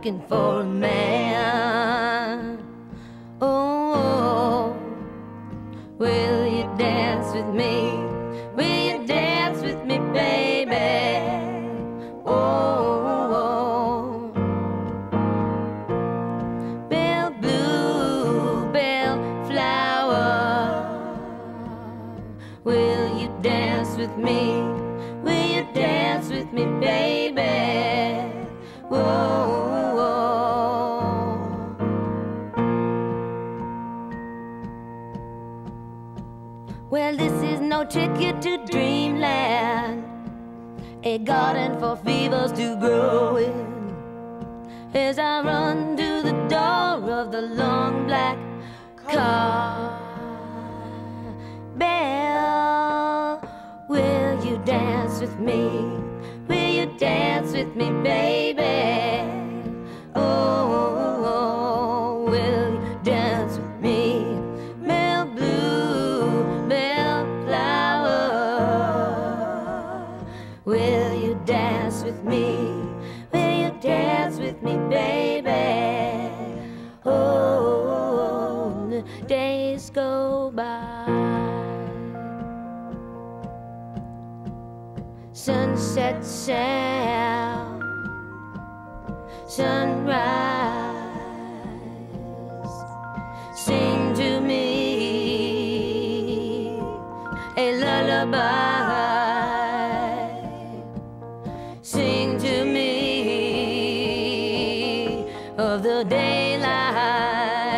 Looking for a man. Oh, will you dance with me? Will you dance with me, baby? Oh, bell blue, bell flower. Will you dance with me? Will you dance with me, baby? Well, this is no ticket to dreamland, a garden for fevers to grow in. As I run to the door of the long black car, Belle, will you dance with me? Will you dance with me, baby? Sunset sound, sunrise. Sing to me a lullaby. Sing to me of the daylight.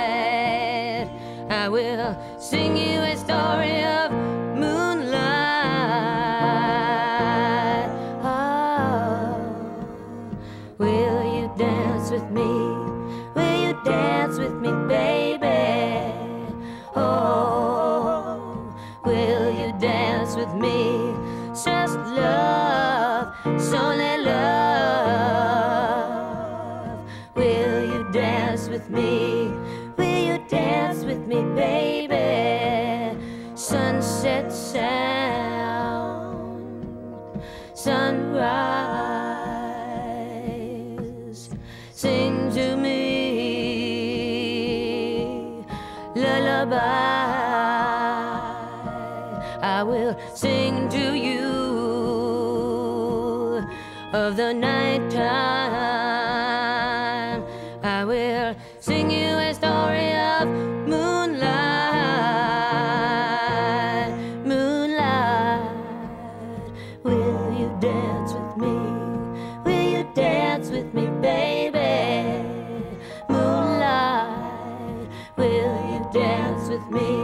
Me? Will you dance with me, baby? Sunset sound, sunrise. Sing to me, lullaby. I will sing to you of the night time. I will sing you a story of moonlight, moonlight. Will you dance with me? Will you dance with me, baby? Moonlight, will you dance with me?